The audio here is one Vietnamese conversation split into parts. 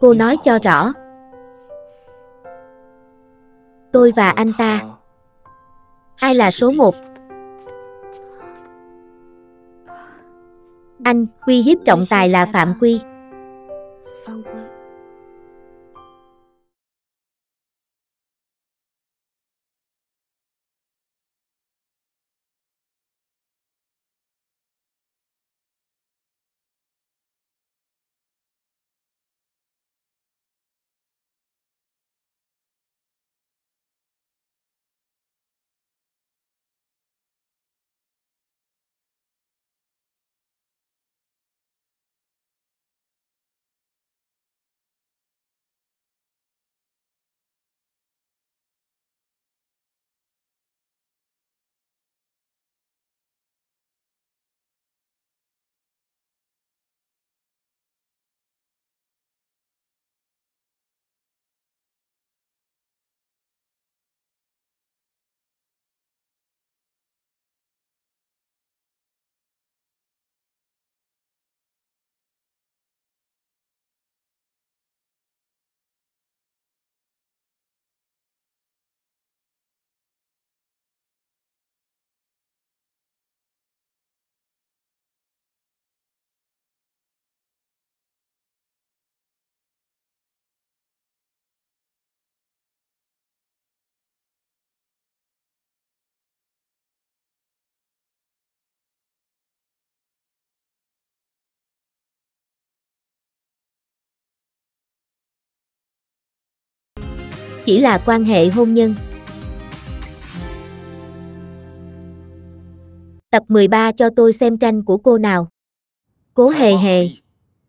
Cô nói cho rõ. Tôi và anh ta. Ai là số một? Anh, uy hiếp trọng tài là phạm quy. Chỉ là quan hệ hôn nhân. Tập 13 cho tôi xem tranh của cô nào. Cố hề hề.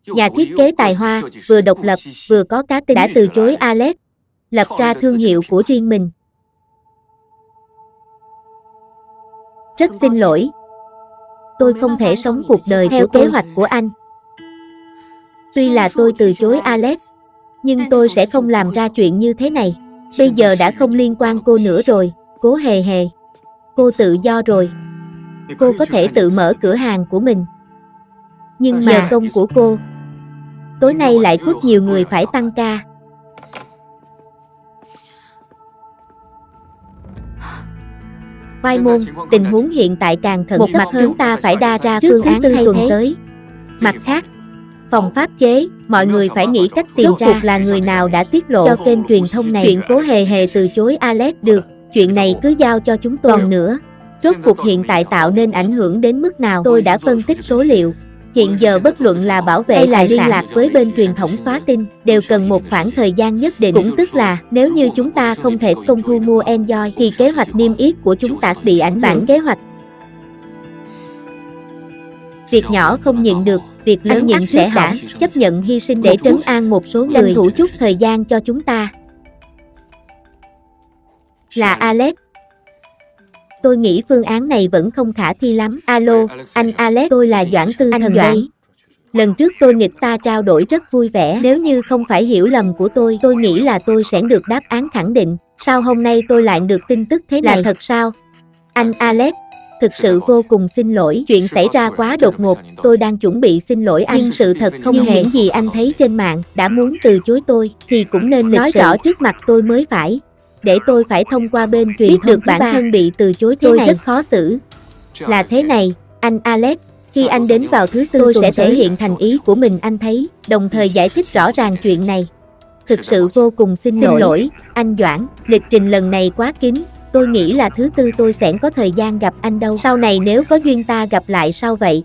Nhà thiết kế tài hoa, vừa độc lập, vừa có cá tính đã từ chối Alex, lập ra thương hiệu của riêng mình. Rất xin lỗi. Tôi không thể sống cuộc đời theo kế hoạch của anh. Tuy là tôi từ chối Alex, nhưng tôi sẽ không làm ra chuyện như thế này. Bây giờ đã không liên quan cô nữa rồi, cố hề hề. Cô tự do rồi. Cô có thể tự mở cửa hàng của mình. Nhưng mà công của cô, tối nay lại quất nhiều người phải tăng ca. Oai môn, tình huống hiện tại càng khẩn cấp hơn ta phải đa ra phương án hay tuần tới. Mặt khác, phòng pháp chế, mọi người phải nghĩ cách tìm ra là người nào đã tiết lộ cho kênh truyền thông này. Chuyện cố hề hề từ chối Alex được, chuyện này cứ giao cho chúng tôi Còn nữa. Rốt cuộc hiện tại tạo nên ảnh hưởng đến mức nào tôi đã phân tích số liệu. Hiện giờ bất luận là bảo vệ hay là liên lạc với bên truyền thống xóa tin, đều cần một khoảng thời gian nhất định. Cũng tức là, nếu như chúng ta không thể công thu mua Enjoy thì kế hoạch niêm yết của chúng ta bị ảnh bản kế hoạch. Việc nhỏ không nhịn được, việc lớn nhịn sẽ hả, chấp nhận hy sinh để trấn an một số người, tranh thủ chút thời gian cho chúng ta. Là Alex. Tôi nghĩ phương án này vẫn không khả thi lắm. Alo, anh Alex, tôi là Doãn Tư anh Thần Doãn. Lần trước tôi nghịch ta trao đổi rất vui vẻ. Nếu như không phải hiểu lầm của tôi, tôi nghĩ là tôi sẽ được đáp án khẳng định. Sao hôm nay tôi lại được tin tức thế này? Là thật sao? Anh Alex, thực sự vô cùng xin lỗi, chuyện xảy ra quá đột ngột, tôi đang chuẩn bị xin lỗi anh, nhưng sự thật không hề gì anh thấy trên mạng, đã muốn từ chối tôi, thì cũng nên nói rõ trước mặt tôi mới phải, để tôi phải thông qua bên truyền biết được bản thân bị từ chối thế tôi này. rất khó xử. Là thế này, anh Alex, khi anh đến vào thứ tư tôi sẽ thể hiện thành ý của mình anh thấy, đồng thời giải thích rõ ràng chuyện này. Thực sự vô cùng xin, lỗi, anh Doãn, lịch trình lần này quá kín, Tôi nghĩ là thứ tư tôi sẽ có thời gian gặp anh đâu. Sau này nếu có duyên ta gặp lại sao vậy?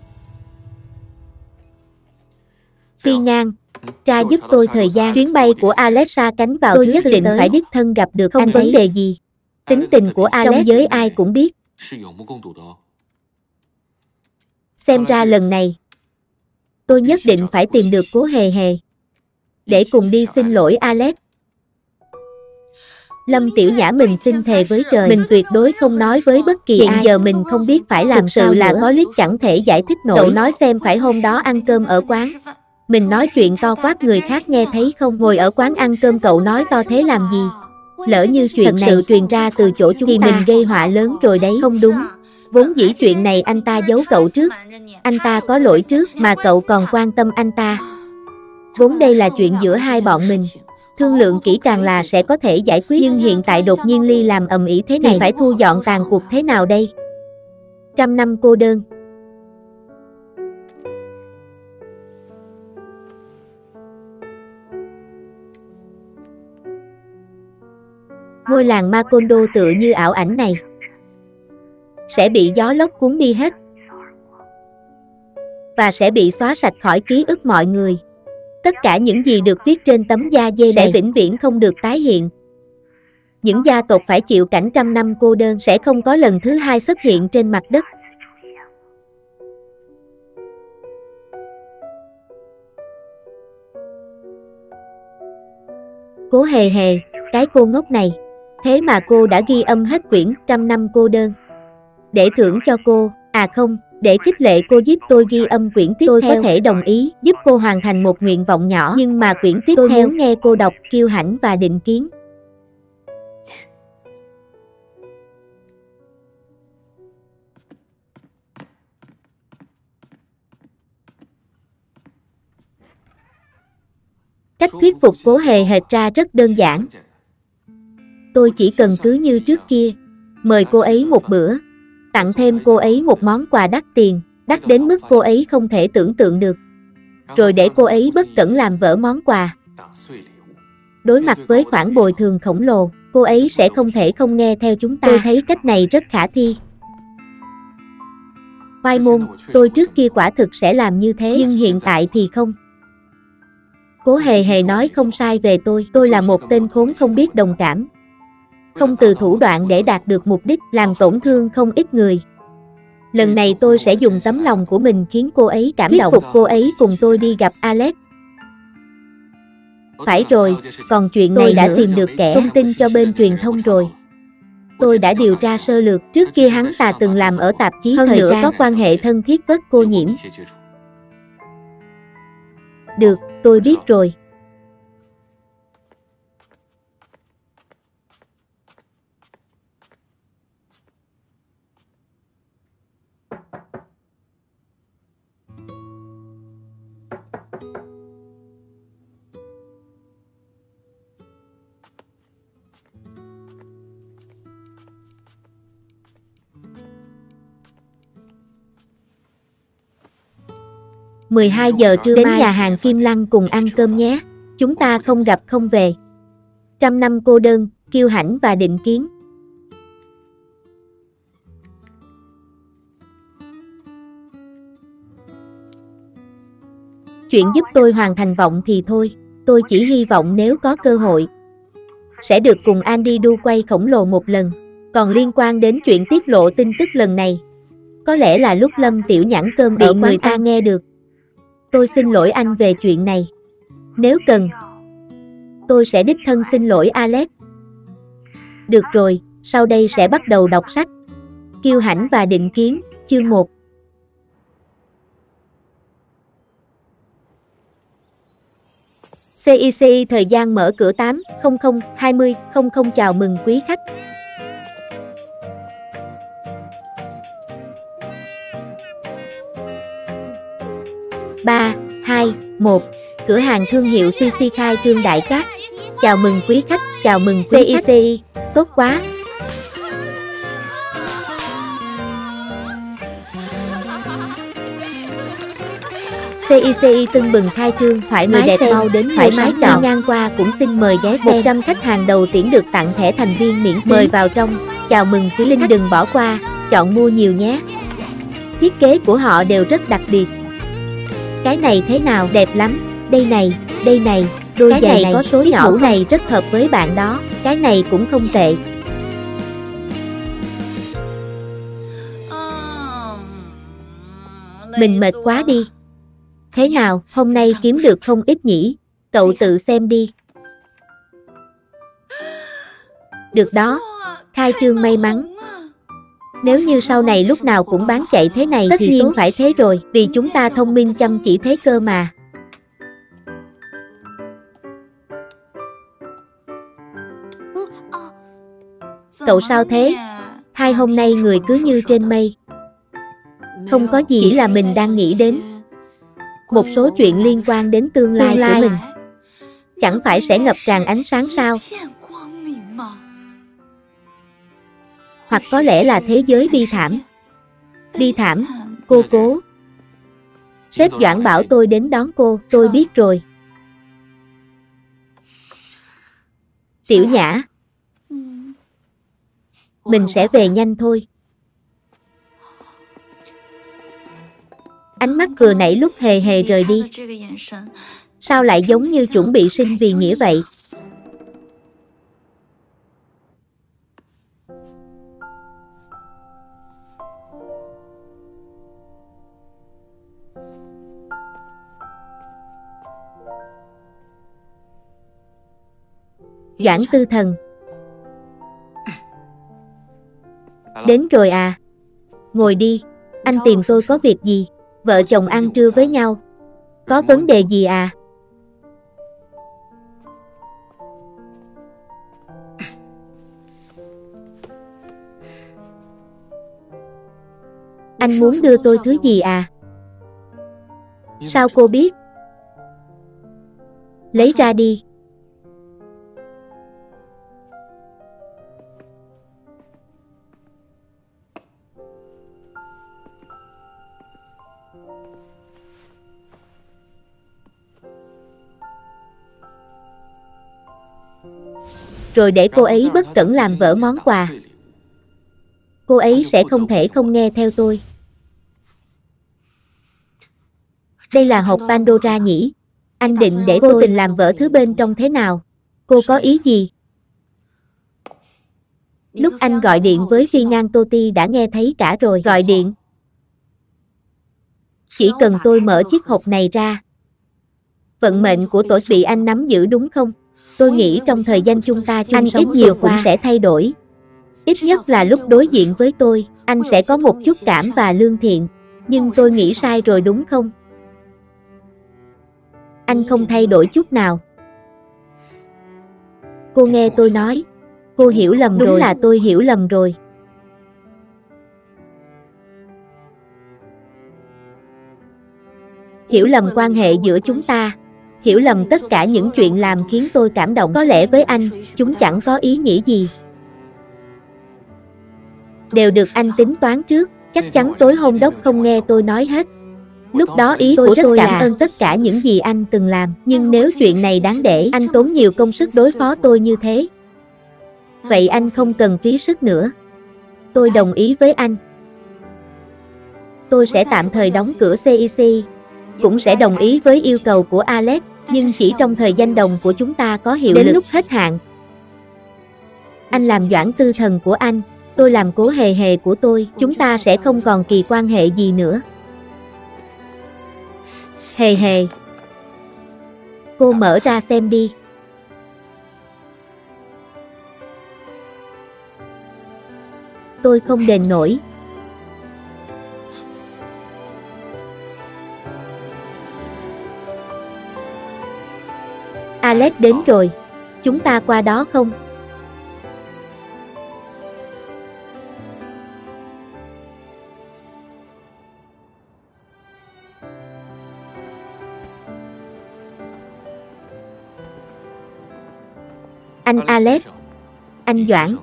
Phi ngang, tra giúp tôi thời gian chuyến bay của Alexa cánh vào tôi nhất định phải đích thân gặp được không vấn đề gì. Tính tình của Alex trong giới ai cũng biết. Xem ra lần này, tôi nhất định phải tìm được cố hề hề. Để cùng đi xin lỗi Alex. Lâm Tiểu Nhã mình xin thề với trời, mình tuyệt đối không nói với bất kỳ Hiện ai. giờ mình không biết phải làm Thực sự là có lít chẳng thể giải thích nổi. Cậu nói xem phải hôm đó ăn cơm ở quán. Mình nói chuyện to quát người khác nghe thấy không? Ngồi ở quán ăn cơm cậu nói to thế làm gì? Lỡ như chuyện Thật này sự truyền ra từ chỗ chúng thì ta. mình gây họa lớn rồi đấy. Không đúng. Vốn dĩ chuyện này anh ta giấu cậu trước. Anh ta có lỗi trước mà cậu còn quan tâm anh ta. Vốn đây là chuyện giữa hai bọn mình. Thương lượng kỹ càng là sẽ có thể giải quyết. Nhưng hiện tại đột nhiên Ly làm ầm ĩ thế này. Phải thu dọn tàn cuộc thế nào đây? Trăm năm cô đơn. Ngôi làng Macondo tựa như ảo ảnh này. Sẽ bị gió lốc cuốn đi hết. Và sẽ bị xóa sạch khỏi ký ức mọi người Tất cả những gì được viết trên tấm da dê sẽ vĩnh viễn không được tái hiện. Những gia tộc phải chịu cảnh trăm năm cô đơn sẽ không có lần thứ hai xuất hiện trên mặt đất. Cố hề hề, cái cô ngốc này. Thế mà cô đã ghi âm hết quyển trăm năm cô đơn. Để thưởng cho cô, à không, để khích lệ cô giúp tôi ghi âm quyển tiếp tôi theo. có thể đồng ý giúp cô hoàn thành một nguyện vọng nhỏ nhưng mà quyển tiếp tôi muốn nghe cô đọc kiêu hãnh và định kiến. Cách thuyết phục cố hề hệt ra rất đơn giản. Tôi chỉ cần cứ như trước kia, mời cô ấy một bữa, tặng thêm cô ấy một món quà đắt tiền, đắt đến mức cô ấy không thể tưởng tượng được. Rồi để cô ấy bất cẩn làm vỡ món quà. Đối mặt với khoản bồi thường khổng lồ, cô ấy sẽ không thể không nghe theo chúng ta. Tôi thấy cách này rất khả thi. Khoai môn, tôi trước kia quả thực sẽ làm như thế nhưng hiện tại thì không. Cố hề hề nói không sai về tôi, tôi là một tên khốn không biết đồng cảm, không từ thủ đoạn để đạt được mục đích làm tổn thương không ít người. Lần này tôi sẽ dùng tấm lòng của mình khiến cô ấy cảm động phục cô ấy cùng tôi đi gặp Alex. Phải rồi, còn chuyện này đã tìm được kẻ thông tin cho bên truyền thông rồi. Tôi đã điều tra sơ lược, trước kia hắn ta từng làm ở tạp chí hơn nữa có quan hệ thân thiết với cô nhiễm. Được, tôi biết rồi. 12 giờ trưa đến nhà hàng Kim Lăng cùng ăn cơm nhé. Chúng ta không gặp không về. Trăm năm cô đơn, kiêu hãnh và định kiến. Chuyện giúp tôi hoàn thành vọng thì thôi, tôi chỉ hy vọng nếu có cơ hội, sẽ được cùng Andy đu quay khổng lồ một lần. Còn liên quan đến chuyện tiết lộ tin tức lần này, có lẽ là lúc Lâm Tiểu Nhãn cơm bị người ta nghe được. Tôi xin lỗi anh về chuyện này. Nếu cần, tôi sẽ đích thân xin lỗi Alex. Được rồi, sau đây sẽ bắt đầu đọc sách. Kiêu hãnh và định kiến, chương 1. CICI thời gian mở cửa 8, 00, 20, 00 chào mừng quý khách. 3, 2, 1 Cửa hàng thương hiệu CC khai trương đại cát. Chào mừng quý khách, chào mừng quý CIC, tốt quá. CICI tưng bừng khai trương. Thoải mái đẹp xem, mau đến thoải mái chọn. ngang qua cũng xin mời ghé xem. 100 khách hàng đầu tiễn được tặng thẻ thành viên miễn phí. Mời vào trong. Chào mừng quý linh đừng bỏ qua. Chọn mua nhiều nhé. Thiết kế của họ đều rất đặc biệt cái này thế nào đẹp lắm, đây này, đây này, đôi cái giày này, này có số nhỏ này rất hợp với bạn đó, cái này cũng không tệ. Mình mệt quá đi. Thế nào, hôm nay kiếm được không ít nhỉ? Cậu tự xem đi. Được đó, khai trương may mắn. Nếu như sau này lúc nào cũng bán chạy thế này Tất thì nhiên tốt. phải thế rồi, vì chúng ta thông minh chăm chỉ thế cơ mà. Cậu sao thế? Hai hôm nay người cứ như trên mây. Không có gì chỉ là mình đang nghĩ đến. một số chuyện liên quan đến tương lai, tương lai của mình. Chẳng phải sẽ ngập tràn ánh sáng sao? Hoặc có lẽ là thế giới bi thảm. Bi thảm, cô cố. Sếp Doãn bảo tôi đến đón cô, tôi biết rồi. Tiểu Nhã. Mình sẽ về nhanh thôi. Ánh mắt vừa nãy lúc hề hề rời đi. Sao lại giống như chuẩn bị sinh vì nghĩa vậy? Doãn tư thần. Đến rồi à. Ngồi đi. Anh tìm tôi có việc gì? Vợ chồng ăn trưa với nhau. Có vấn đề gì à? Anh muốn đưa tôi thứ gì à? Sao cô biết? Lấy ra đi. Rồi để cô ấy bất cẩn làm vỡ món quà. Cô ấy sẽ không thể không nghe theo tôi. Đây là hộp Pandora nhỉ? Anh định để vô tình làm vỡ thứ bên trong thế nào? Cô có ý gì? Lúc anh gọi điện với Phi Ngang Tô Ti đã nghe thấy cả rồi. Gọi điện. Chỉ cần tôi mở chiếc hộp này ra. Vận mệnh của tổ bị anh nắm giữ đúng không? Tôi nghĩ trong thời gian chúng ta chung anh ít nhiều cũng sẽ thay đổi. Ít nhất là lúc đối diện với tôi, anh sẽ có một chút cảm và lương thiện. Nhưng tôi nghĩ sai rồi đúng không? Anh không thay đổi chút nào. Cô nghe tôi nói. Cô hiểu lầm đúng rồi. là tôi hiểu lầm rồi. Hiểu lầm quan hệ giữa chúng ta hiểu lầm tất cả những chuyện làm khiến tôi cảm động. Có lẽ với anh, chúng chẳng có ý nghĩa gì. Đều được anh tính toán trước, chắc chắn tối hôm đốc không nghe tôi nói hết. Lúc đó ý tôi rất cảm ơn tất cả những gì anh từng làm, nhưng nếu chuyện này đáng để anh tốn nhiều công sức đối phó tôi như thế. Vậy anh không cần phí sức nữa. Tôi đồng ý với anh. Tôi sẽ tạm thời đóng cửa CIC, cũng sẽ đồng ý với yêu cầu của Alex, nhưng chỉ trong thời gian đồng của chúng ta có hiệu Đến lực. lúc hết hạn. Anh làm doãn tư thần của anh, tôi làm cố hề hề của tôi, chúng ta sẽ không còn kỳ quan hệ gì nữa. Hề hề. Cô mở ra xem đi. Tôi không đền nổi, Alex đến rồi. Chúng ta qua đó không? Anh Alex, anh Doãn.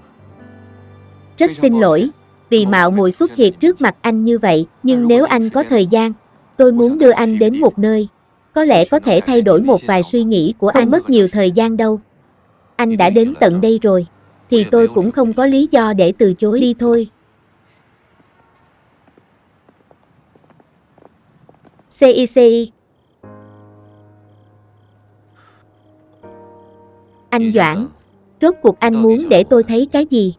Rất xin lỗi, vì mạo muội xuất hiện trước mặt anh như vậy, nhưng nếu anh có thời gian, tôi muốn đưa anh đến một nơi, có lẽ có thể thay đổi một vài suy nghĩ của anh mất nhiều thời gian đâu. Anh đã đến tận đây rồi, thì tôi cũng không có lý do để từ chối đi thôi. CICI Anh Doãn, rốt cuộc anh muốn để tôi thấy cái gì?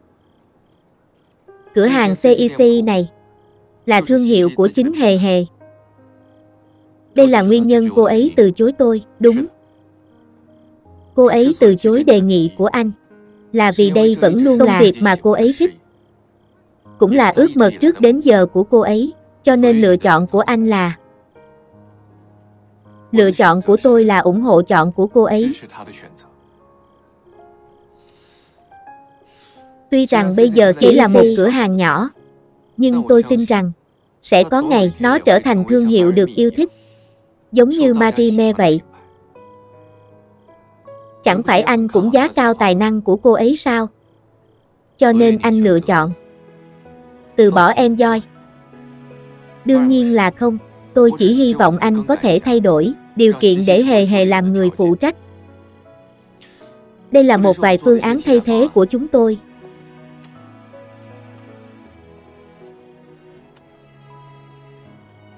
Cửa hàng CIC này là thương hiệu của chính Hề Hề. Đây là nguyên nhân cô ấy từ chối tôi, đúng. Cô ấy từ chối đề nghị của anh. Là vì đây vẫn luôn công việc mà cô ấy thích. Cũng là ước mơ trước đến giờ của cô ấy, cho nên lựa chọn của anh là Lựa chọn của tôi là ủng hộ chọn của cô ấy. Tuy rằng bây giờ chỉ là một cửa hàng nhỏ, nhưng tôi tin rằng sẽ có ngày nó trở thành thương hiệu được yêu thích giống như Marime vậy. Chẳng phải anh cũng giá cao tài năng của cô ấy sao? Cho nên anh lựa chọn từ bỏ Enjoy. Đương nhiên là không, tôi chỉ hy vọng anh có thể thay đổi điều kiện để hề hề làm người phụ trách. Đây là một vài phương án thay thế của chúng tôi.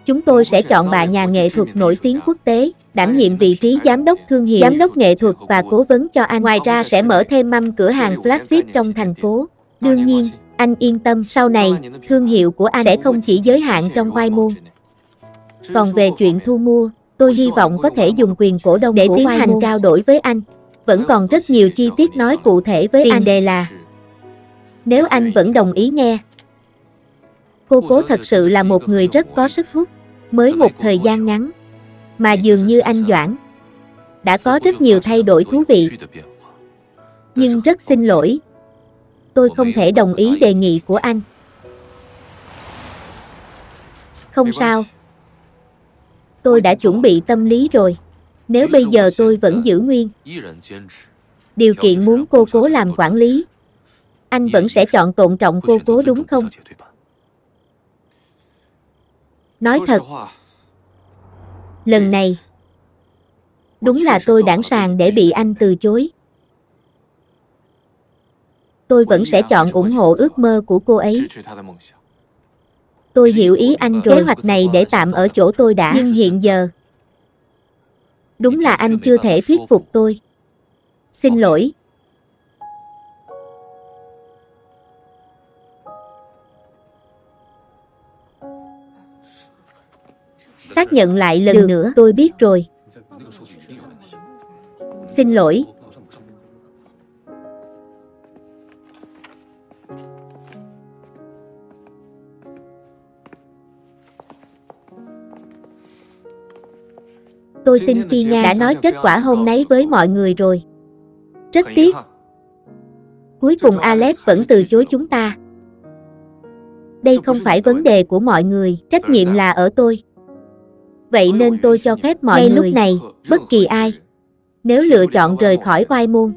Chúng tôi sẽ chọn bà nhà nghệ thuật nổi tiếng quốc tế, đảm nhiệm vị trí giám đốc thương hiệu, giám đốc nghệ thuật và cố vấn cho anh. Ngoài ra sẽ mở thêm mâm cửa hàng flagship trong thành phố. Đương nhiên, anh yên tâm sau này, thương hiệu của anh sẽ không chỉ giới hạn trong khoai môn. Còn về chuyện thu mua, tôi hy vọng có thể dùng quyền cổ đông để tiến hành trao đổi với anh. Vẫn còn rất nhiều chi tiết nói cụ thể với anh đề là Nếu anh vẫn đồng ý nghe Cô cố thật sự là một người rất có sức hút Mới một thời gian ngắn Mà dường như anh Doãn Đã có rất nhiều thay đổi thú vị. Nhưng rất xin lỗi Tôi không thể đồng ý đề nghị của anh. Không sao. Tôi đã chuẩn bị tâm lý rồi. Nếu bây giờ tôi vẫn giữ nguyên điều kiện muốn cô cố làm quản lý, anh vẫn sẽ chọn tôn trọng cô cố đúng không? Nói thật, lần này, đúng là tôi đảng sàng để bị anh từ chối. Tôi vẫn sẽ chọn ủng hộ ước mơ của cô ấy. Tôi hiểu ý anh rồi. Kế hoạch này để tạm ở chỗ tôi đã. Nhưng hiện giờ, Đúng là anh chưa thể thuyết phục tôi. Xin lỗi. Xác nhận lại lần Được, nữa, tôi biết rồi. Xin lỗi. Tôi tin Phi Nga đã nói kết quả hôm nấy với mọi người rồi. Rất tiếc. Cuối cùng Alex vẫn từ chối chúng ta. Đây không phải vấn đề của mọi người, trách nhiệm là ở tôi. Vậy nên tôi cho phép mọi Ngay người, lúc này, bất kỳ ai, nếu lựa chọn rời khỏi oai môn,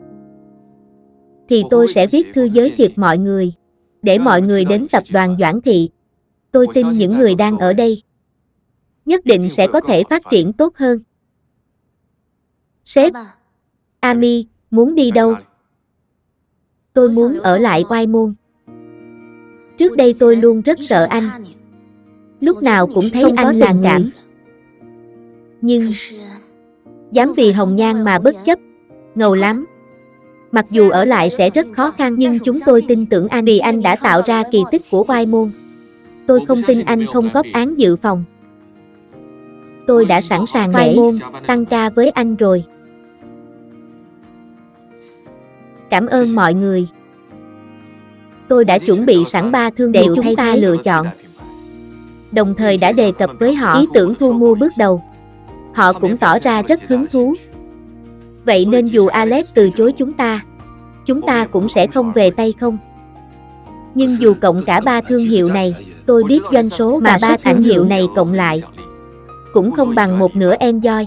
thì tôi sẽ viết thư giới thiệu mọi người, để mọi người đến tập đoàn Doãn Thị. Tôi tin những người đang ở đây nhất định sẽ có thể phát triển tốt hơn. Sếp, Ami, muốn đi đâu? Tôi muốn ở lại Oai Môn. Trước đây tôi luôn rất sợ anh. Lúc nào cũng thấy Không anh là cảm. Nhưng, dám vì hồng nhan mà bất chấp, ngầu lắm. Mặc dù ở lại sẽ rất khó khăn nhưng chúng tôi tin tưởng anh vì anh đã tạo ra kỳ tích của Oai Môn. Tôi không tin anh không góp án dự phòng. Tôi đã sẵn sàng Oai Môn, tăng ca với anh rồi. Cảm ơn mọi người. Tôi đã chuẩn bị sẵn ba thương để chúng ta lựa chọn. Đồng thời đã đề cập với họ ý tưởng thu mua bước đầu. Họ cũng tỏ ra rất hứng thú. Vậy nên dù Alex từ chối chúng ta, chúng ta cũng sẽ không về tay không. Nhưng dù cộng cả ba thương hiệu này, tôi biết doanh số mà ba thương hiệu này cộng lại cũng không bằng một nửa Enjoy.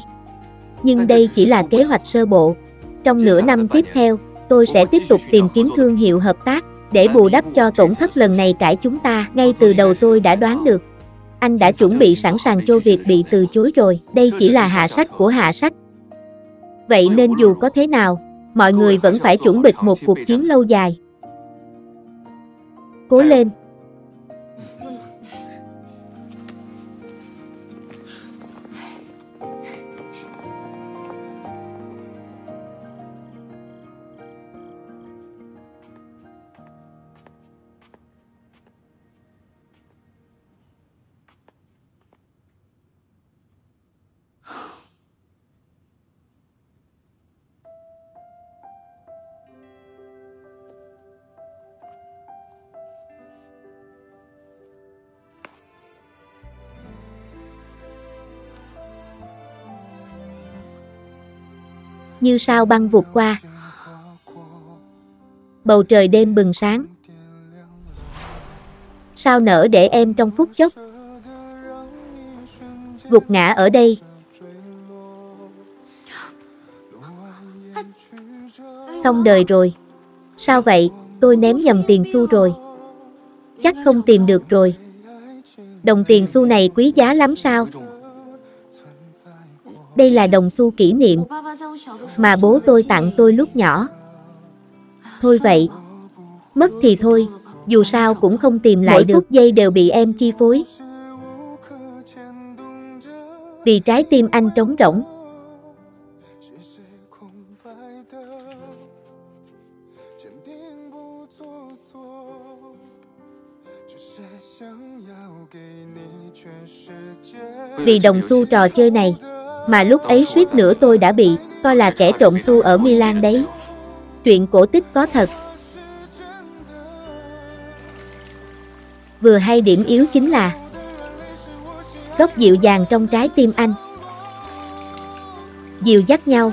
Nhưng đây chỉ là kế hoạch sơ bộ. Trong nửa năm tiếp theo, tôi sẽ tiếp tục tìm kiếm thương hiệu hợp tác để bù đắp cho tổn thất lần này cãi chúng ta. Ngay từ đầu tôi đã đoán được. Anh đã chuẩn bị sẵn sàng cho việc bị từ chối rồi. Đây chỉ là hạ sách của hạ sách. Vậy nên dù có thế nào, mọi người vẫn phải chuẩn bị một cuộc chiến lâu dài. Cố lên! như sao băng vụt qua. Bầu trời đêm bừng sáng. Sao nở để em trong phút chốc. Gục ngã ở đây. Xong đời rồi. Sao vậy, tôi ném nhầm tiền xu rồi. Chắc không tìm được rồi. Đồng tiền xu này quý giá lắm sao? Đây là đồng xu kỷ niệm mà bố tôi tặng tôi lúc nhỏ. Thôi vậy. Mất thì thôi, dù sao cũng không tìm lại Mỗi được. Phút giây đều bị em chi phối. Vì trái tim anh trống rỗng. Vì đồng xu trò chơi này, mà lúc ấy suýt nữa tôi đã bị, coi là kẻ trộm xu ở Milan đấy. Chuyện cổ tích có thật. Vừa hay điểm yếu chính là Góc dịu dàng trong trái tim anh Dìu dắt nhau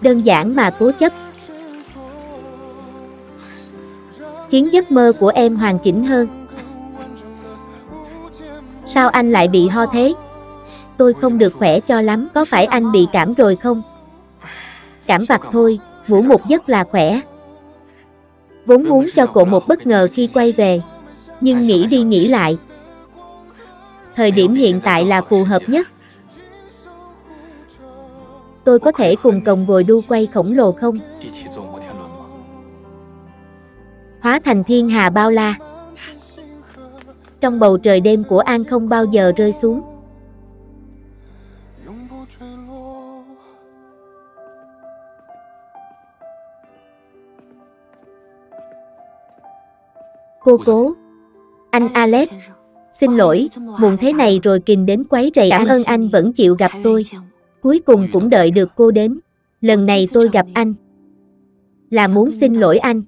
Đơn giản mà cố chấp Khiến giấc mơ của em hoàn chỉnh hơn Sao anh lại bị ho thế? Tôi không được khỏe cho lắm, có phải anh bị cảm rồi không? Cảm vặt thôi, ngủ một giấc là khỏe. Vốn muốn cho cô một bất ngờ khi quay về, nhưng nghĩ đi nghĩ lại. Thời điểm hiện tại là phù hợp nhất. Tôi có thể cùng cồng vồi đu quay khổng lồ không? Hóa thành thiên hà bao la trong bầu trời đêm của An không bao giờ rơi xuống. Cô cố. Anh Alex. Xin lỗi, muộn thế này rồi kình đến quấy rầy cảm ơn anh vẫn chịu gặp tôi. Cuối cùng cũng đợi được cô đến. Lần này tôi gặp anh. Là muốn xin lỗi anh.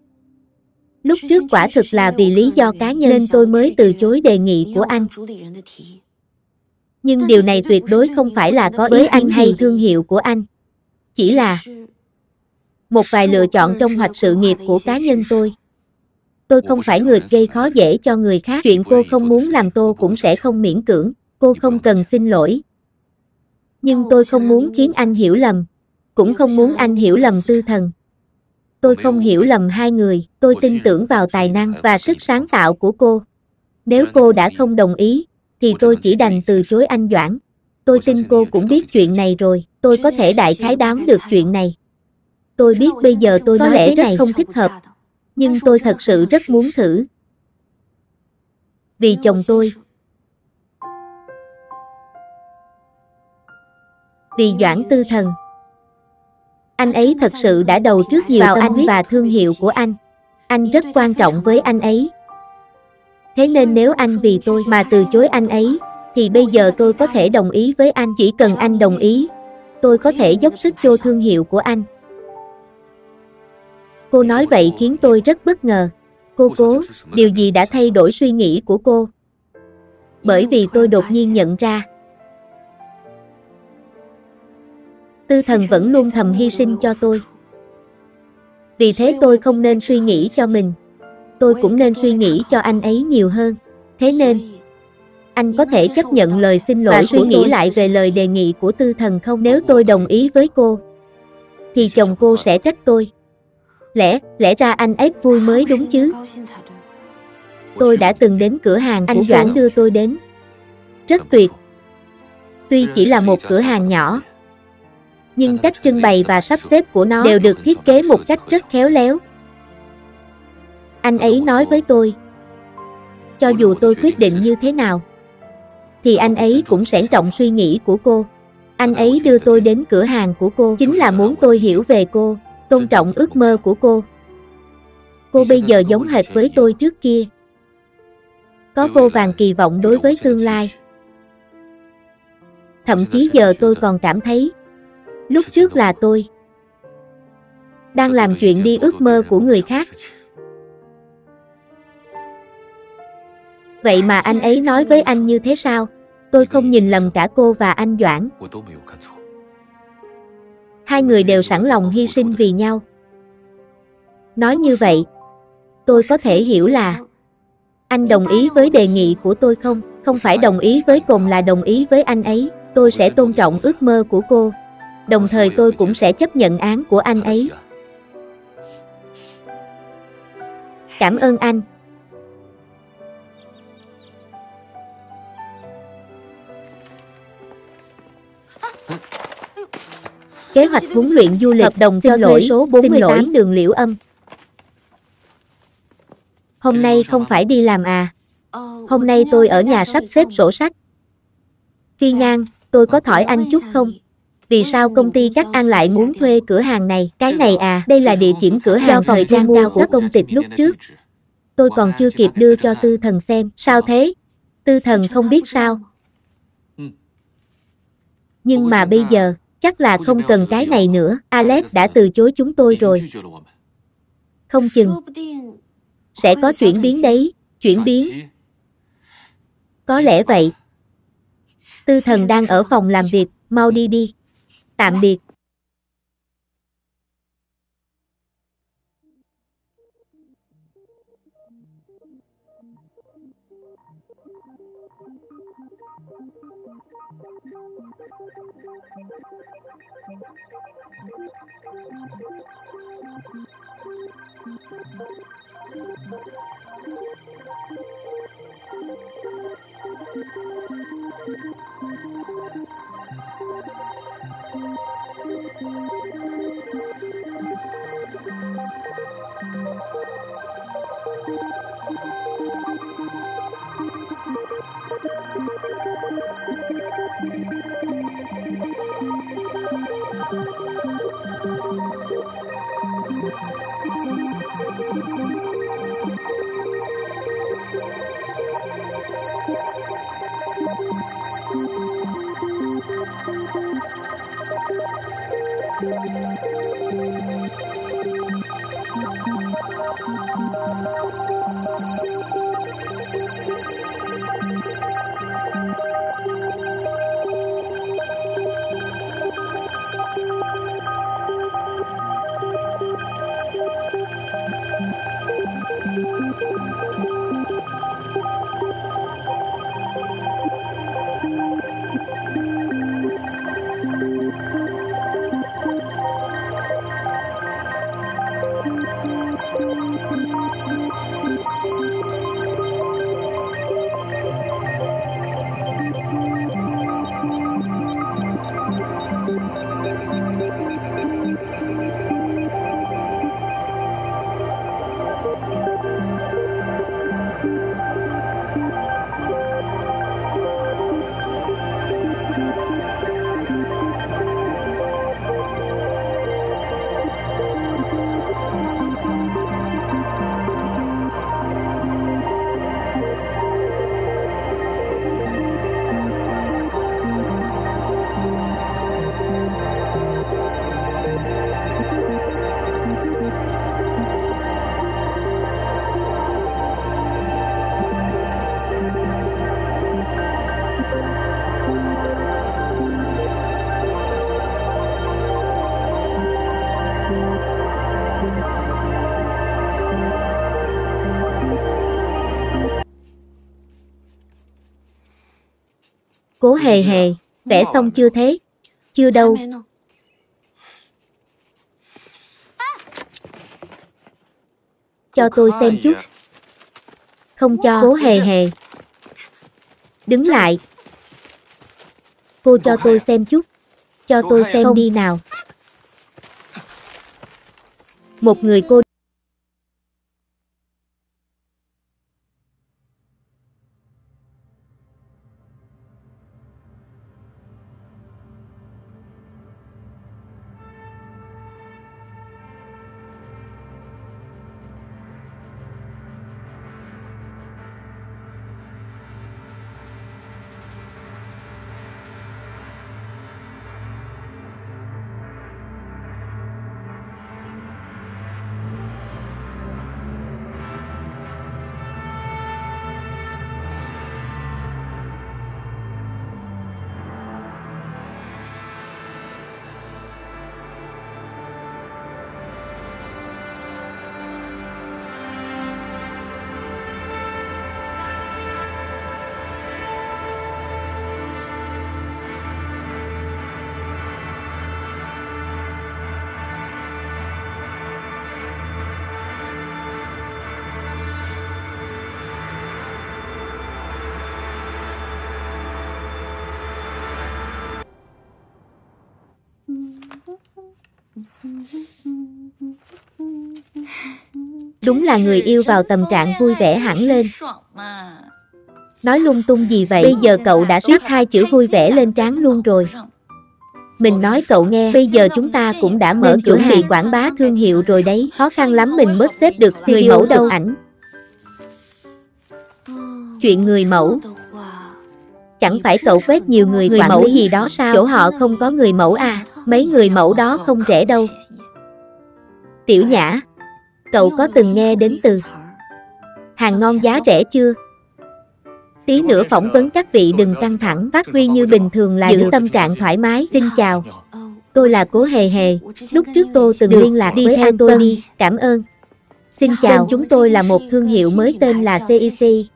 Lúc trước quả thực là vì lý do cá nhân nên tôi mới từ chối đề nghị của anh. Nhưng điều này tuyệt đối không phải là có ý anh hay thương hiệu của anh. Chỉ là một vài lựa chọn trong hoạch sự nghiệp của cá nhân tôi. Tôi không phải người gây khó dễ cho người khác. Chuyện cô không muốn làm tôi cũng sẽ không miễn cưỡng. Cô không cần xin lỗi. Nhưng tôi không muốn khiến anh hiểu lầm. Cũng không muốn anh hiểu lầm tư thần. Tôi không hiểu lầm hai người, tôi tin tưởng vào tài năng và sức sáng tạo của cô. Nếu cô đã không đồng ý, thì tôi chỉ đành từ chối anh Doãn. Tôi tin cô cũng biết chuyện này rồi, tôi có thể đại khái đoán được chuyện này. Tôi biết bây giờ tôi có lẽ rất không thích hợp, nhưng tôi thật sự rất muốn thử. Vì chồng tôi. Vì Doãn Tư Thần. Anh ấy thật sự đã đầu trước nhiều vào anh và thương hiệu của anh. Anh rất quan trọng với anh ấy. Thế nên nếu anh vì tôi mà từ chối anh ấy, thì bây giờ tôi có thể đồng ý với anh. Chỉ cần anh đồng ý, tôi có thể dốc sức cho thương hiệu của anh. Cô nói vậy khiến tôi rất bất ngờ. Cô cố, điều gì đã thay đổi suy nghĩ của cô? Bởi vì tôi đột nhiên nhận ra, Tư thần vẫn luôn thầm hy sinh cho tôi. Vì thế tôi không nên suy nghĩ cho mình. Tôi cũng nên suy nghĩ cho anh ấy nhiều hơn. Thế nên, anh có thể chấp nhận lời xin lỗi và suy nghĩ lại về lời đề nghị của tư thần không? Nếu tôi đồng ý với cô, thì chồng cô sẽ trách tôi. Lẽ, lẽ ra anh ép vui mới đúng chứ. Tôi đã từng đến cửa hàng anh Doãn đưa tôi đến. Rất tuyệt. Tuy chỉ là một cửa hàng nhỏ, nhưng cách trưng bày và sắp xếp của nó đều được thiết kế một cách rất khéo léo. Anh ấy nói với tôi, cho dù tôi quyết định như thế nào, thì anh ấy cũng sẽ trọng suy nghĩ của cô. Anh ấy đưa tôi đến cửa hàng của cô chính là muốn tôi hiểu về cô, tôn trọng ước mơ của cô. Cô bây giờ giống hệt với tôi trước kia. Có vô vàng kỳ vọng đối với tương lai. Thậm chí giờ tôi còn cảm thấy Lúc trước là tôi đang làm chuyện đi ước mơ của người khác. Vậy mà anh ấy nói với anh như thế sao? Tôi không nhìn lầm cả cô và anh Doãn. Hai người đều sẵn lòng hy sinh vì nhau. Nói như vậy, tôi có thể hiểu là anh đồng ý với đề nghị của tôi không? Không phải đồng ý với cùng là đồng ý với anh ấy. Tôi sẽ tôn trọng ước mơ của cô, Đồng thời tôi cũng sẽ chấp nhận án của anh ấy. Cảm ơn anh. Kế hoạch huấn luyện du lịch hợp đồng cho lỗi số 48 đường liễu âm. Hôm nay không phải đi làm à? Hôm nay tôi ở nhà sắp xếp sổ sách. Phi ngang, tôi có thhỏi anh chút không? Vì sao công ty chắc ăn lại muốn thuê cửa hàng này? Cái này à, đây là địa chỉ cửa hàng thời gian cao của công tịch lúc trước. Tôi còn chưa kịp đưa cho tư thần xem. Sao thế? Tư thần không biết sao. Nhưng mà bây giờ, chắc là không cần cái này nữa. Alex đã từ chối chúng tôi rồi. Không chừng. Sẽ có chuyển biến đấy, chuyển biến. Có lẽ vậy. Tư thần đang ở phòng làm việc, mau đi đi. Tạm biệt. Cố hề hề, vẽ xong chưa thế? Chưa đâu. Cho tôi xem chút. Không cho. Cố hề hề. Đứng lại. Cô cho tôi xem chút. Cho tôi xem đi nào. Một người cô Đúng là người yêu vào tâm trạng vui vẻ hẳn lên. Nói lung tung gì vậy? Bây giờ cậu đã viết hai chữ vui vẻ lên trán luôn rồi. Mình nói cậu nghe, bây giờ chúng ta cũng đã mở chuẩn bị quảng bá thương hiệu rồi đấy. Khó khăn lắm mình mới xếp được người mẫu đâu ảnh. Chuyện người mẫu Chẳng phải cậu quét nhiều người, người mẫu gì đó sao? Chỗ họ không có người mẫu à, mấy người mẫu đó không rẻ đâu. Tiểu Nhã, cậu có từng nghe đến từ hàng ngon giá rẻ chưa? Tí nữa phỏng vấn các vị đừng căng thẳng, phát huy như bình thường là giữ tâm trạng thoải mái. Xin chào. Tôi là Cố Hề Hề, lúc trước tôi từng liên lạc với Anthony, cảm ơn. Xin chào, chúng tôi là một thương hiệu mới tên là CIC.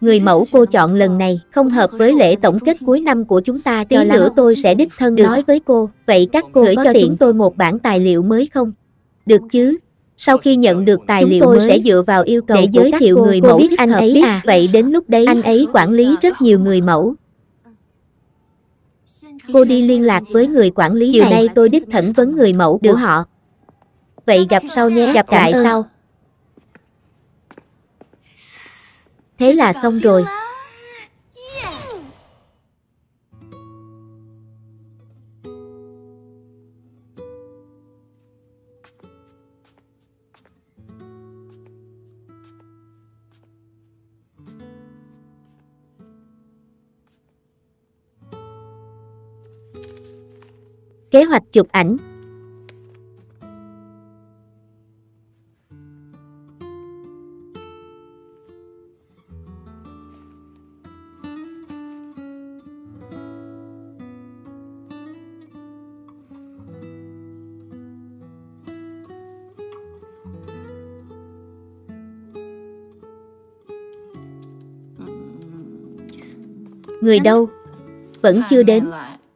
Người mẫu cô chọn lần này không hợp với lễ tổng kết cuối năm của chúng ta cho nữa tôi sẽ đích thân nói với cô. Vậy các cô gửi có tiện tôi một bản tài liệu mới không? Được chứ? Sau khi nhận được tài liệu mới sẽ dựa vào yêu cầu để giới thiệu người mẫu biết anh ấy à. Vậy đến lúc đấy anh ấy quản lý rất nhiều người mẫu. Cô đi liên lạc với người quản lý Chiều nay tôi đích thẩm vấn người mẫu của họ. Vậy gặp sau nhé, gặp lại sau. Thế là xong rồi. Kế hoạch chụp ảnh Người đâu? Vẫn chưa đến.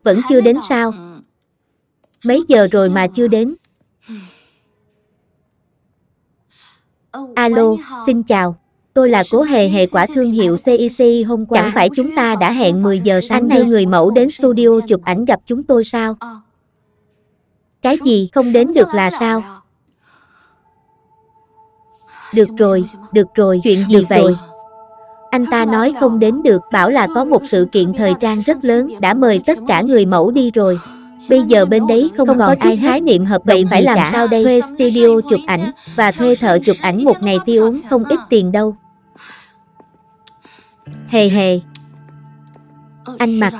Vẫn chưa đến sao? Mấy giờ rồi mà chưa đến? Alo, xin chào. Tôi là cố hề hề quả thương hiệu CIC hôm qua. Chẳng phải chúng ta đã hẹn 10 giờ sáng nay người mẫu đến studio chụp ảnh gặp chúng tôi sao? Cái gì không đến được là sao? Được rồi, được rồi, chuyện gì vậy? Anh ta nói không đến được, bảo là có một sự kiện thời trang rất lớn, đã mời tất cả người mẫu đi rồi. Bây giờ bên đấy không, không còn ai hái niệm hợp đồng phải làm cả. sao đây? Thuê studio chụp ảnh và thuê thợ chụp ảnh một ngày tiêu uống không ít tiền đâu. Hề hề. Anh mặc.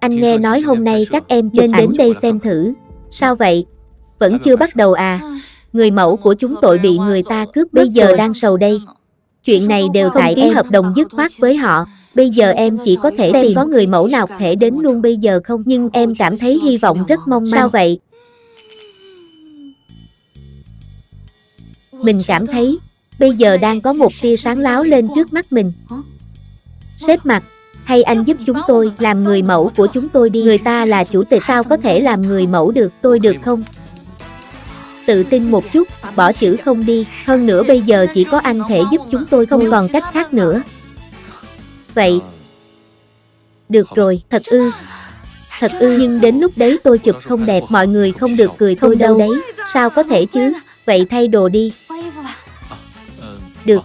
Anh nghe nói hôm nay các em nên đến đây xem thử. Sao vậy? Vẫn chưa bắt đầu à? Người mẫu của chúng tội bị người ta cướp bây giờ đang sầu đây. Chuyện này đều tại ký hợp đồng dứt khoát với họ. Bây giờ em chỉ có thể tìm có người mẫu nào thể đến luôn bây giờ không? Nhưng em cảm thấy hy vọng rất mong manh. Sao vậy? Mình cảm thấy Bây giờ đang có một tia sáng láo lên trước mắt mình. Xếp mặt Hay anh giúp chúng tôi làm người mẫu của chúng tôi đi. Người ta là chủ tịch sao có thể làm người mẫu được? Tôi được không? Tự tin một chút, bỏ chữ không đi. Hơn nữa bây giờ chỉ có anh thể giúp chúng tôi không còn cách khác nữa Vậy Được rồi, thật ư. Thật ư nhưng đến lúc đấy tôi chụp không đẹp Mọi người không được cười tôi đâu. đấy. Sao có thể chứ? Vậy thay đồ đi. Được.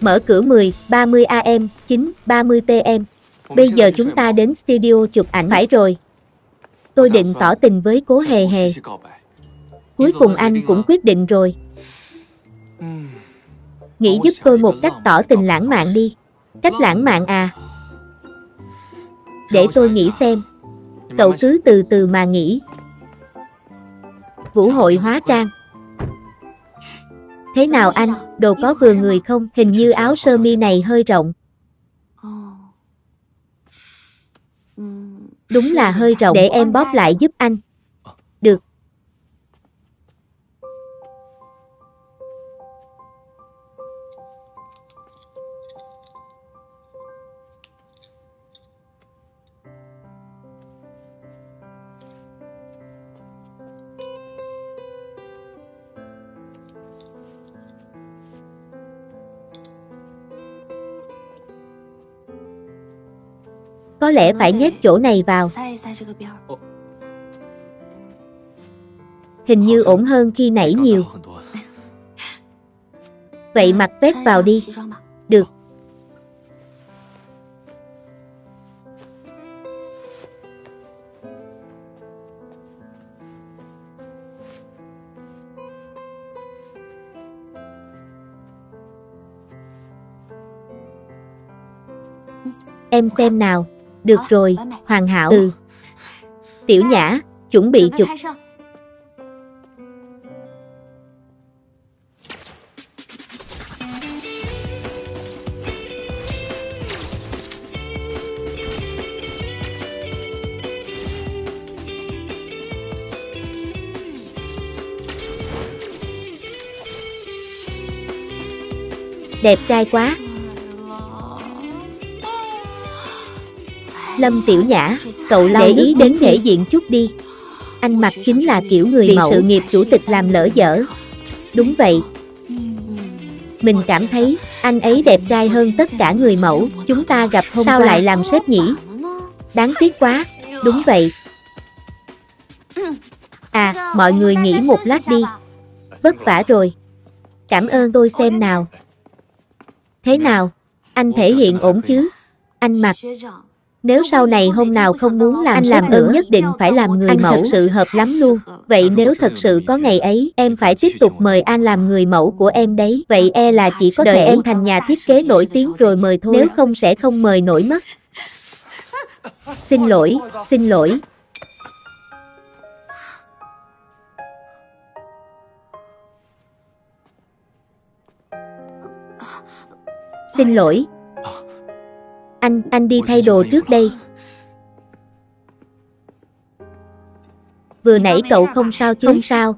Mở cửa 10, 30 AM, 9, 30 PM Bây giờ chúng ta đến studio chụp ảnh. Phải rồi. Tôi định tỏ tình với cố hề hề. Cuối cùng anh cũng quyết định rồi Nghĩ giúp tôi một cách tỏ tình lãng mạn đi. Cách lãng mạn à. Để tôi nghĩ xem. Cậu cứ từ từ mà nghĩ. Vũ hội hóa trang. Thế nào anh, đồ có vừa người không? Hình như áo sơ mi này hơi rộng. Đúng là hơi rộng. Để em bóp lại giúp anh Có lẽ phải nhét chỗ này vào. Hình như ổn hơn khi nãy nhiều. Vậy mặc vest vào đi. Được. Em xem nào. Được rồi, hoàn hảo. Ừ. Tiểu Nhã, chuẩn bị chụp. Đẹp trai quá. Lâm Tiểu Nhã, cậu để ý đến thể diện chút đi. Anh mặc chính là kiểu người mẫu sự nghiệp chủ tịch làm lỡ dở. Đúng vậy. Mình cảm thấy, anh ấy đẹp trai hơn tất cả người mẫu, chúng ta gặp hôm Sao qua. lại làm sếp nhỉ? Đáng tiếc quá, đúng vậy. À, mọi người nghỉ một lát đi. Vất vả rồi. Cảm ơn tôi xem nào. Thế nào? Anh thể hiện ổn chứ? Anh mặc nếu sau này hôm nào không muốn làm anh làm ơn nhất định phải làm người anh mẫu thật sự hợp lắm luôn. Vậy nếu thật sự có ngày ấy, em phải tiếp tục mời anh làm người mẫu của em đấy. Vậy e là chỉ có đợi em thành nhà thiết kế nổi tiếng rồi mời thôi. Nếu không sẽ không mời nổi mất. Xin lỗi, xin lỗi. Xin lỗi, anh, anh đi thay đồ trước đây. Vừa nãy cậu không sao chứ? Không sao.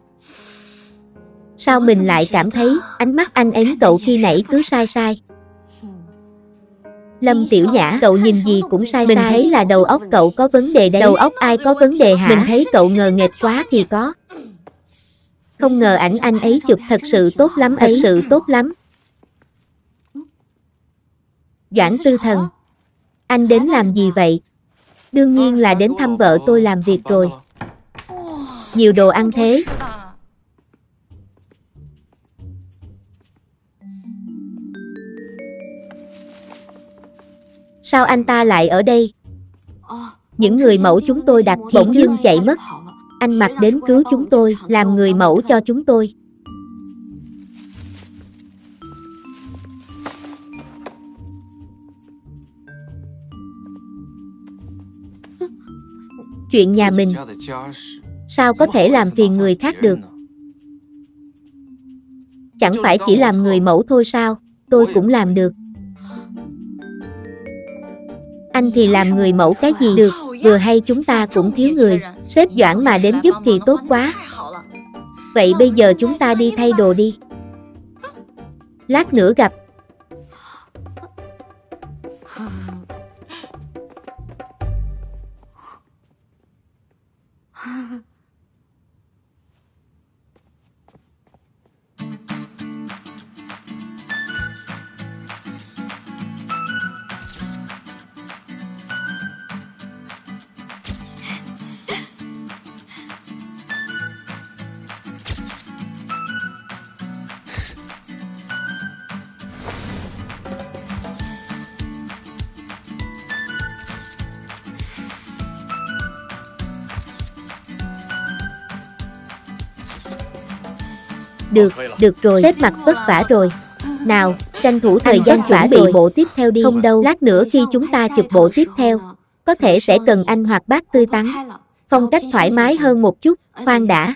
Sao mình lại cảm thấy ánh mắt anh ém cậu khi nãy cứ sai sai? Lâm Tiểu Nhã, cậu nhìn gì cũng sai Mình sai. thấy là đầu óc cậu có vấn đề đấy. Đầu óc ai có vấn đề hả? Mình thấy cậu ngờ nghệch quá thì có. Không ngờ ảnh anh ấy chụp thật sự tốt lắm ấy. Thật sự tốt lắm. Doãn Tư Thần anh đến làm gì vậy? Đương nhiên là đến thăm vợ tôi làm việc rồi. Nhiều đồ ăn thế. Sao anh ta lại ở đây? Những người mẫu chúng tôi đặt bỗng dưng chạy mất. Anh mặc đến cứu chúng tôi, làm người mẫu cho chúng tôi. Chuyện nhà mình. Sao có thể làm phiền người khác được? Chẳng phải chỉ làm người mẫu thôi sao, tôi cũng làm được. Anh thì làm người mẫu cái gì được, vừa hay chúng ta cũng thiếu người, sếp Doãn mà đến giúp thì tốt quá. Vậy bây giờ chúng ta đi thay đồ đi. Lát nữa gặp. Được, được rồi, xếp mặt vất vả rồi. Nào, tranh thủ thời gian chuẩn bị bộ tiếp theo đi. Không đâu, lát nữa khi chúng ta chụp bộ tiếp theo, có thể sẽ cần anh hoạt bát tươi tắn. Phong cách thoải mái hơn một chút, khoan đã.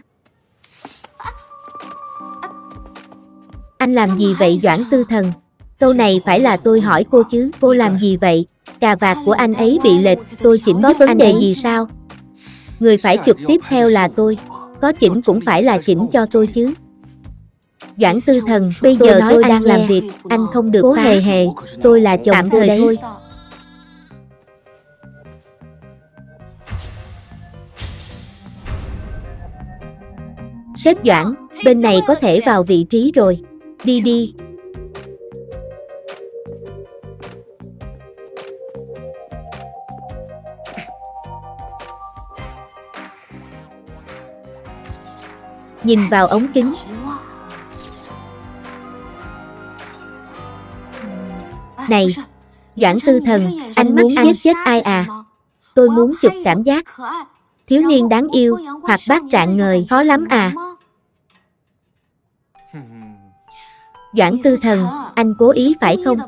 Anh làm gì vậy Doãn Tư Thần? Câu này phải là tôi hỏi cô chứ, cô làm gì vậy? Cà vạt của anh ấy bị lệch, tôi chỉnh có vấn đề gì sao? Người phải chụp tiếp theo là tôi, có chỉnh cũng phải là chỉnh cho tôi chứ. Doãn tư thần, bây giờ tôi đang làm việc, anh không được Cố hề hề, tôi là chồng tạm thời đấy. thôi. Sếp Doãn, bên này có thể vào vị trí rồi. Đi đi. Nhìn vào ống kính, Này, Doãn Tư Thần, anh muốn giết chết ai à? Tôi muốn chụp cảm giác. Thiếu niên đáng yêu, hoặc bác trạng ngời, khó lắm à? Doãn Tư Thần, anh cố ý phải không?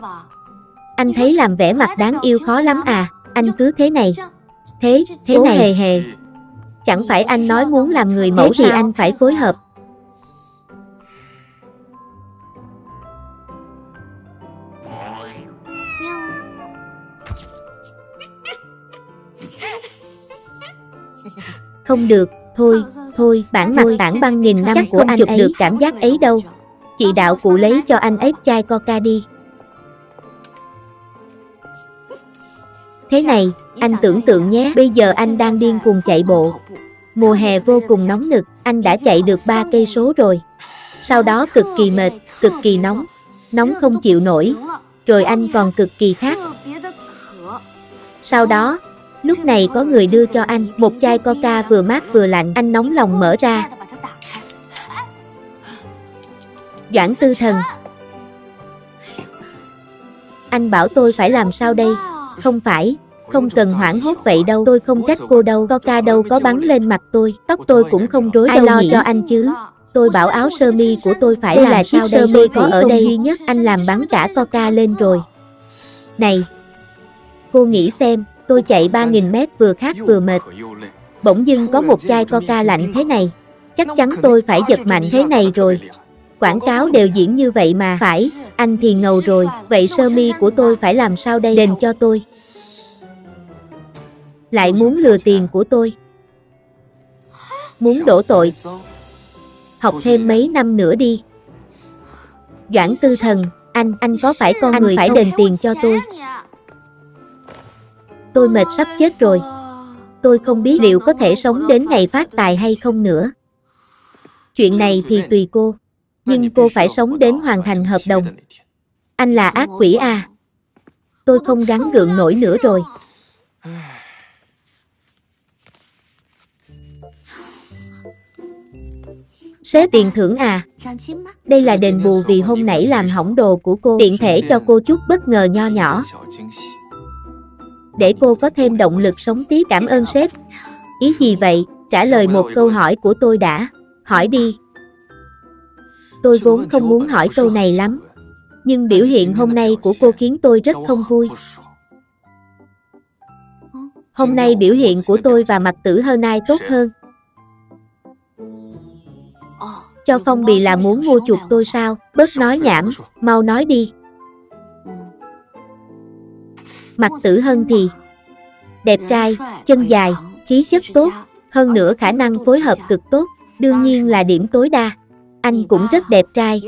Anh thấy làm vẻ mặt đáng yêu khó lắm à? Anh cứ thế này. Thế, thế này hề hề. Chẳng phải anh nói muốn làm người mẫu thì anh phải phối hợp. Không được, thôi, thôi, bản mặt tảng băng nghìn năm của anh chụp được cảm giác ấy đâu. Chị đạo cụ lấy cho anh ép chai coca đi. Thế này, anh tưởng tượng nhé, bây giờ anh đang điên cuồng chạy bộ. Mùa hè vô cùng nóng nực, anh đã chạy được 3 cây số rồi. Sau đó cực kỳ mệt, cực kỳ nóng, nóng không chịu nổi, rồi anh còn cực kỳ khát. Sau đó, lúc này có người đưa cho anh một chai coca vừa mát vừa lạnh, anh nóng lòng mở ra. Doãn tư thần Anh bảo tôi phải làm sao đây? Không phải, không cần hoảng hốt vậy đâu, tôi không trách cô đâu, coca đâu có bắn lên mặt tôi, tóc tôi cũng không rối Ai đâu lo nhỉ? cho anh chứ. Tôi bảo áo sơ mi của tôi phải đây là chiếc sơ mi có ở đây duy nhất, anh làm bắn cả coca lên rồi. Này, cô nghĩ xem, tôi chạy 3.000 mét vừa khát vừa mệt. Bỗng dưng có một chai coca lạnh thế này, chắc chắn tôi phải giật mạnh thế này rồi. Quảng cáo đều diễn như vậy mà, phải, anh thì ngầu rồi, vậy sơ mi của tôi phải làm sao đây đền cho tôi. Lại muốn lừa tiền của tôi. Muốn đổ tội. Học thêm mấy năm nữa đi. Doãn tư thần, anh, anh có phải con anh người phải đền tiền cho tôi. Tôi mệt sắp chết rồi. Tôi không biết liệu có thể sống đến ngày phát tài hay không nữa. Chuyện này thì tùy cô, nhưng cô phải sống đến hoàn thành hợp đồng. Anh là ác quỷ à? Tôi không gắn gượng nổi nữa rồi. Sếp tiền thưởng à? Đây là đền bù vì hôm nãy làm hỏng đồ của cô. Tiện thể cho cô chút bất ngờ nho nhỏ. Để cô có thêm động lực sống tiếp. Cảm ơn sếp. Ý gì vậy? Trả lời một câu hỏi của tôi đã. Hỏi đi. Tôi vốn không muốn hỏi câu này lắm. Nhưng biểu hiện hôm nay của cô khiến tôi rất không vui. Hôm nay biểu hiện của tôi và mặt tử hơn ai tốt hơn. Cho phong bì là muốn mua chuộc tôi sao? Bớt nói nhảm, mau nói đi. Mặt tử hơn thì đẹp trai, chân dài, khí chất tốt, hơn nữa khả năng phối hợp cực tốt, đương nhiên là điểm tối đa. Anh cũng rất đẹp trai.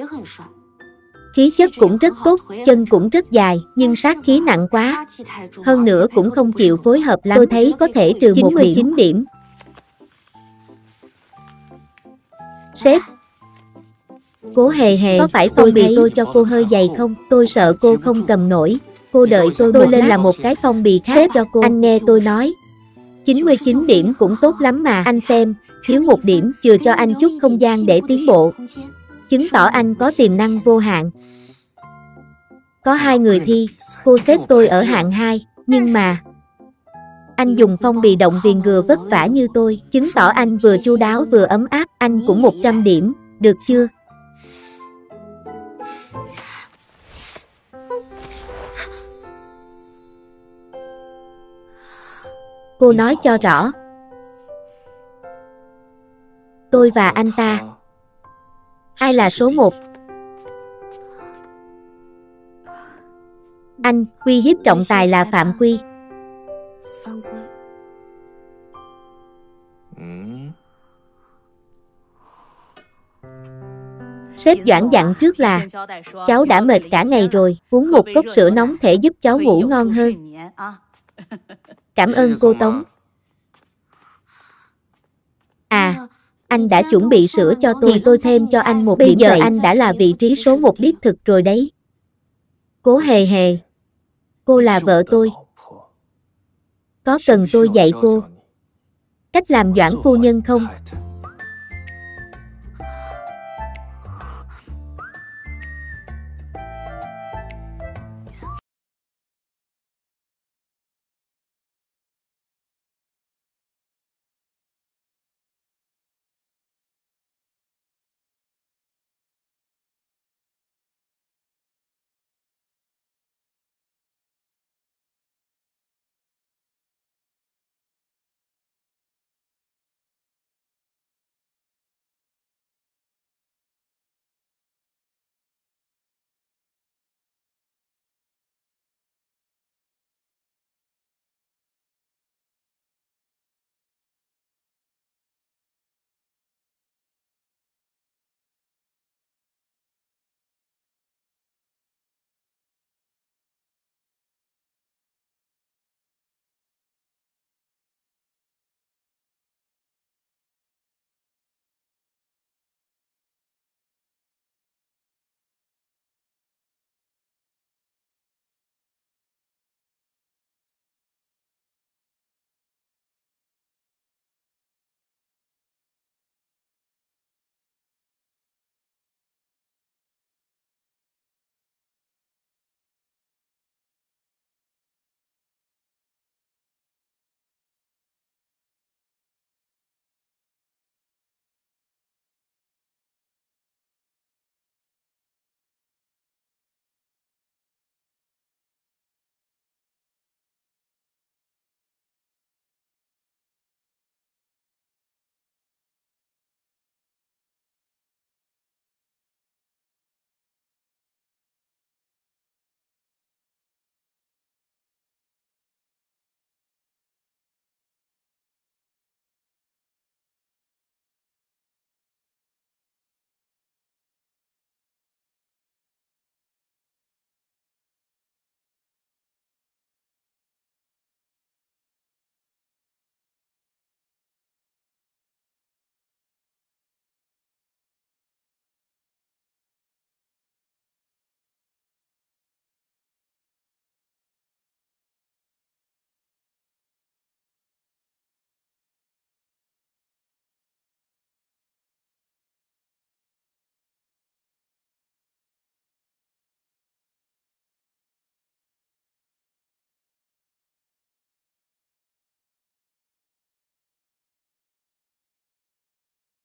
Khí chất cũng rất tốt, chân cũng rất dài, nhưng sát khí nặng quá. Hơn nữa cũng không chịu phối hợp lắm. Tôi thấy có thể trừ 99 điểm. Sếp, Cố hề hề, có phải phong bì tôi cho cô hơi dày không? Tôi sợ cô không cầm nổi. Cô đợi tôi, tôi lên là một cái phong bì khác Sếp, cho cô. Anh nghe tôi nói. 99 điểm cũng tốt lắm mà anh xem, thiếu một điểm chừa cho anh chút không gian để tiến bộ. Chứng tỏ anh có tiềm năng vô hạn. Có hai người thi, cô xếp tôi ở hạng 2, nhưng mà... Anh dùng phong bì động viên vừa vất vả như tôi, chứng tỏ anh vừa chu đáo vừa ấm áp, anh cũng 100 điểm, được chưa? Cô nói cho rõ. Tôi và anh ta. Ai là số một? Anh, uy hiếp trọng tài là phạm quy. Sếp Doãn dặn trước là Cháu đã mệt cả ngày rồi, uống một cốc sữa nóng thể giúp cháu ngủ ngon hơn. Cảm ơn cô Tống. À, anh đã chuẩn bị sữa cho tôi thì tôi thêm cho anh một Bây điểm giờ vậy. anh đã là vị trí số một đích thực rồi đấy. Cố hề hề. Cô là vợ tôi. Có cần tôi dạy cô cách làm doãn phu nhân không?